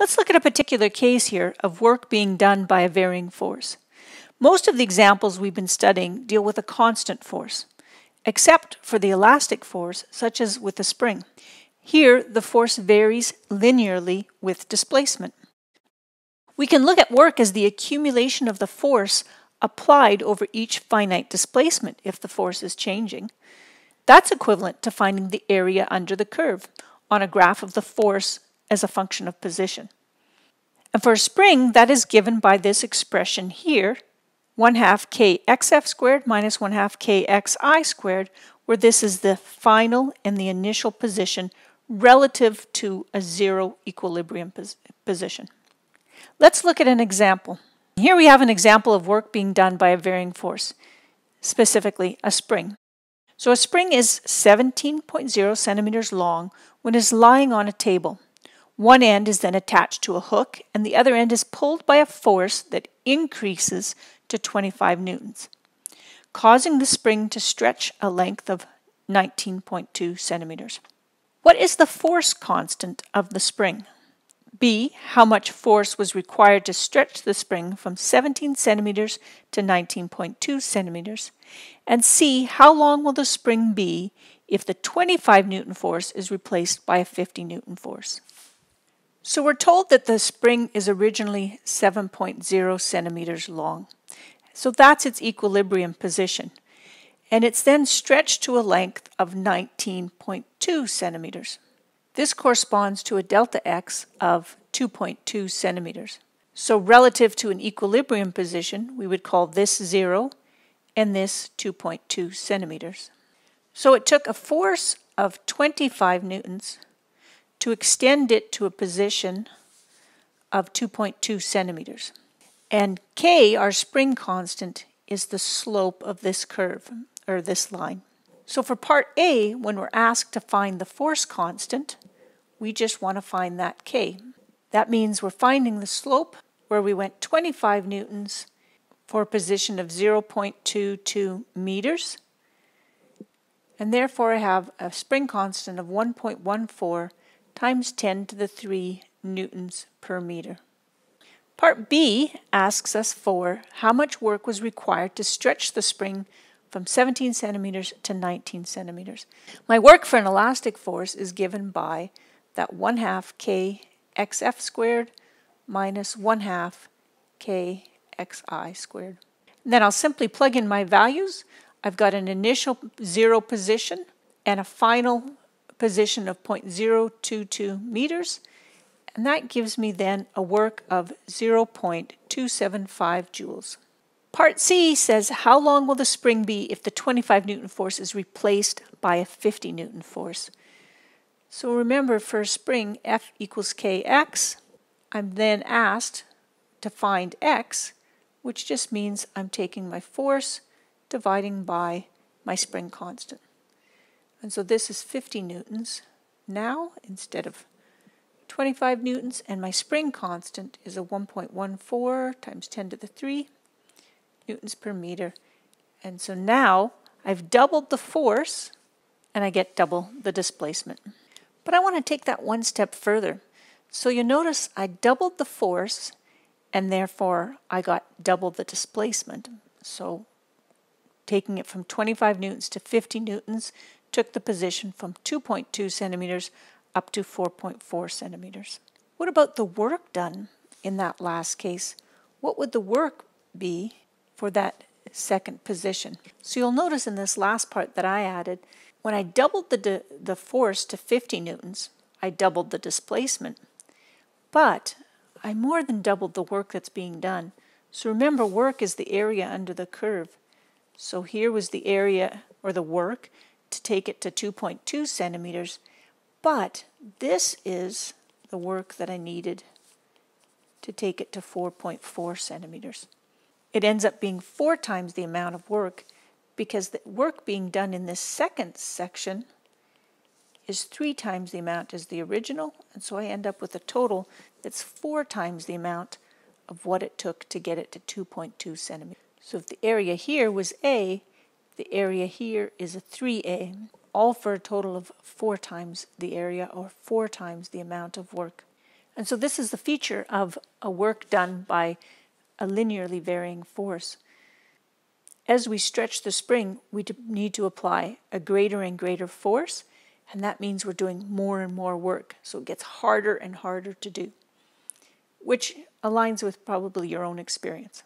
Let's look at a particular case here of work being done by a varying force. Most of the examples we've been studying deal with a constant force, except for the elastic force, such as with a spring. Here, the force varies linearly with displacement. We can look at work as the accumulation of the force applied over each finite displacement if the force is changing. That's equivalent to finding the area under the curve on a graph of the force as a function of position. And for a spring, that is given by this expression here, 1 half kxf squared minus 1 half kxi squared, where this is the final and the initial position relative to a zero equilibrium pos position. Let's look at an example. Here we have an example of work being done by a varying force, specifically a spring. So a spring is 17.0 centimeters long when it is lying on a table. One end is then attached to a hook and the other end is pulled by a force that increases to 25 newtons, causing the spring to stretch a length of 19.2 centimeters. What is the force constant of the spring? B. How much force was required to stretch the spring from 17 centimeters to 19.2 centimeters? And C. How long will the spring be if the 25 newton force is replaced by a 50 newton force? So we're told that the spring is originally 7.0 centimeters long. So that's its equilibrium position. And it's then stretched to a length of 19.2 centimeters. This corresponds to a delta x of 2.2 centimeters. So relative to an equilibrium position, we would call this 0 and this 2.2 centimeters. So it took a force of 25 newtons to extend it to a position of 2.2 centimeters. And k, our spring constant, is the slope of this curve, or this line. So for part A, when we're asked to find the force constant, we just want to find that k. That means we're finding the slope where we went 25 newtons for a position of 0.22 meters. And therefore I have a spring constant of 1.14 times 10 to the 3 newtons per meter. Part B asks us for how much work was required to stretch the spring from 17 centimeters to 19 centimeters. My work for an elastic force is given by that 1 half k xf squared minus 1 half k xi squared. And then I'll simply plug in my values. I've got an initial zero position and a final position of 0.022 meters, and that gives me then a work of 0.275 joules. Part C says how long will the spring be if the 25 newton force is replaced by a 50 newton force. So remember for a spring F equals kx, I'm then asked to find x, which just means I'm taking my force dividing by my spring constant. And so this is 50 newtons now instead of 25 newtons, and my spring constant is a 1.14 times 10 to the 3 newtons per meter. And so now I've doubled the force and I get double the displacement. But I want to take that one step further. So you notice I doubled the force and therefore I got double the displacement. So taking it from 25 newtons to 50 newtons took the position from 2.2 centimeters up to 4.4 centimeters. What about the work done in that last case? What would the work be for that second position? So you'll notice in this last part that I added, when I doubled the, the force to 50 newtons, I doubled the displacement. But I more than doubled the work that's being done. So remember, work is the area under the curve. So here was the area, or the work, to take it to 2.2 centimeters, but this is the work that I needed to take it to 4.4 centimeters. It ends up being four times the amount of work because the work being done in this second section is three times the amount as the original, and so I end up with a total that's four times the amount of what it took to get it to 2.2 centimeters. So if the area here was A, the area here is a 3A, all for a total of four times the area or four times the amount of work. And so this is the feature of a work done by a linearly varying force. As we stretch the spring, we need to apply a greater and greater force, and that means we're doing more and more work. So it gets harder and harder to do, which aligns with probably your own experience.